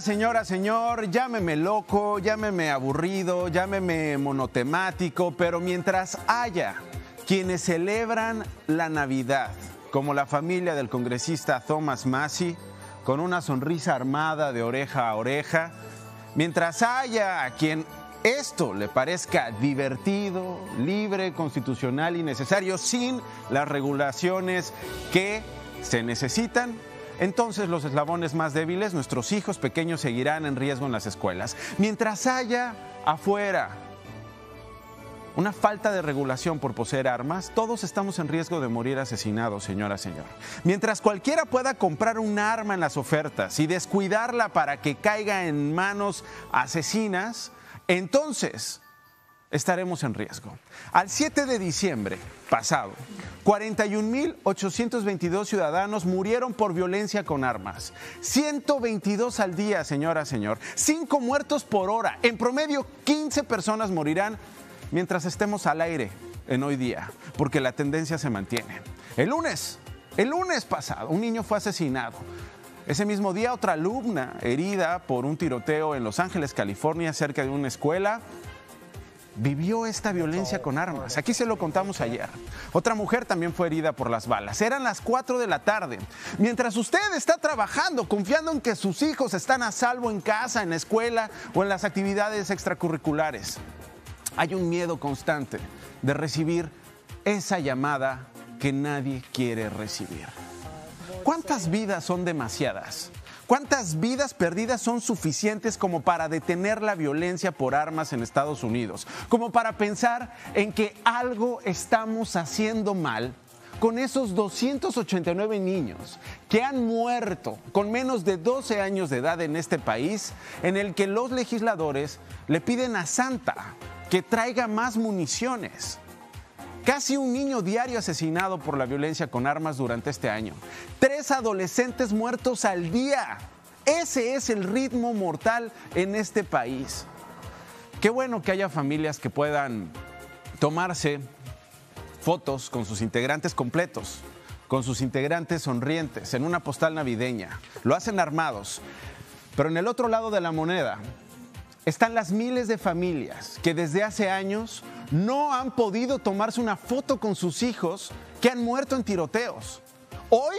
señora, señor, llámeme loco, llámeme aburrido, llámeme monotemático, pero mientras haya quienes celebran la Navidad, como la familia del congresista Thomas Massey, con una sonrisa armada de oreja a oreja, mientras haya a quien esto le parezca divertido, libre, constitucional y necesario, sin las regulaciones que se necesitan, entonces los eslabones más débiles, nuestros hijos pequeños, seguirán en riesgo en las escuelas. Mientras haya afuera una falta de regulación por poseer armas, todos estamos en riesgo de morir asesinados, señora, señor. Mientras cualquiera pueda comprar un arma en las ofertas y descuidarla para que caiga en manos asesinas, entonces estaremos en riesgo. Al 7 de diciembre pasado, 41.822 ciudadanos murieron por violencia con armas. 122 al día, señora, señor. 5 muertos por hora. En promedio, 15 personas morirán mientras estemos al aire en hoy día, porque la tendencia se mantiene. El lunes, el lunes pasado, un niño fue asesinado. Ese mismo día, otra alumna herida por un tiroteo en Los Ángeles, California, cerca de una escuela vivió esta violencia con armas. Aquí se lo contamos ayer. Otra mujer también fue herida por las balas. Eran las 4 de la tarde. Mientras usted está trabajando, confiando en que sus hijos están a salvo en casa, en la escuela o en las actividades extracurriculares, hay un miedo constante de recibir esa llamada que nadie quiere recibir. ¿Cuántas vidas son demasiadas? ¿Cuántas vidas perdidas son suficientes como para detener la violencia por armas en Estados Unidos? Como para pensar en que algo estamos haciendo mal con esos 289 niños que han muerto con menos de 12 años de edad en este país, en el que los legisladores le piden a Santa que traiga más municiones. Casi un niño diario asesinado por la violencia con armas durante este año. Tres adolescentes muertos al día. Ese es el ritmo mortal en este país. Qué bueno que haya familias que puedan tomarse fotos con sus integrantes completos, con sus integrantes sonrientes, en una postal navideña. Lo hacen armados. Pero en el otro lado de la moneda están las miles de familias que desde hace años no han podido tomarse una foto con sus hijos que han muerto en tiroteos. Hoy,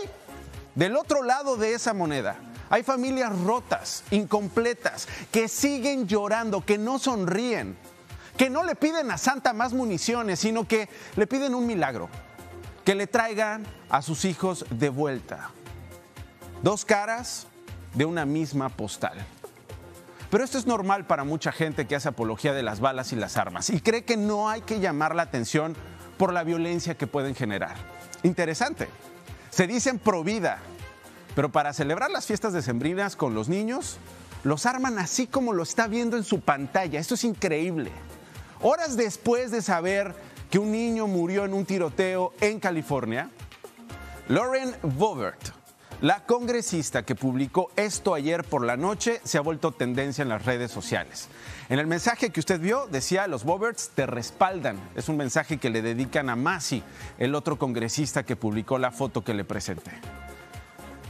del otro lado de esa moneda, hay familias rotas, incompletas, que siguen llorando, que no sonríen, que no le piden a Santa más municiones, sino que le piden un milagro, que le traigan a sus hijos de vuelta. Dos caras de una misma postal. Pero esto es normal para mucha gente que hace apología de las balas y las armas y cree que no hay que llamar la atención por la violencia que pueden generar. Interesante. Se dicen pro vida, pero para celebrar las fiestas decembrinas con los niños, los arman así como lo está viendo en su pantalla. Esto es increíble. Horas después de saber que un niño murió en un tiroteo en California, Lauren Bovert, la congresista que publicó esto ayer por la noche se ha vuelto tendencia en las redes sociales. En el mensaje que usted vio decía, los Boberts te respaldan. Es un mensaje que le dedican a Masi, el otro congresista que publicó la foto que le presenté.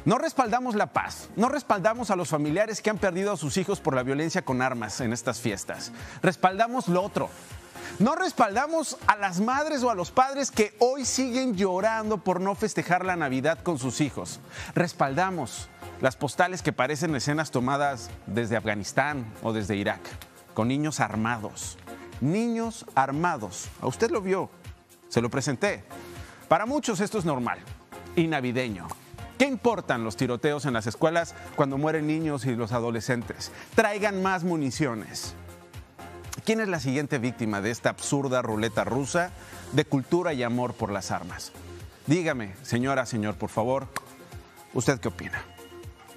No respaldamos la paz, no respaldamos a los familiares que han perdido a sus hijos por la violencia con armas en estas fiestas. Respaldamos lo otro, no respaldamos a las madres o a los padres que hoy siguen llorando por no festejar la Navidad con sus hijos. Respaldamos las postales que parecen escenas tomadas desde Afganistán o desde Irak, con niños armados. Niños armados. A usted lo vio, se lo presenté. Para muchos esto es normal y navideño. ¿Qué importan los tiroteos en las escuelas cuando mueren niños y los adolescentes? Traigan más municiones. ¿Quién es la siguiente víctima de esta absurda ruleta rusa de cultura y amor por las armas? Dígame, señora, señor, por favor, ¿usted qué opina?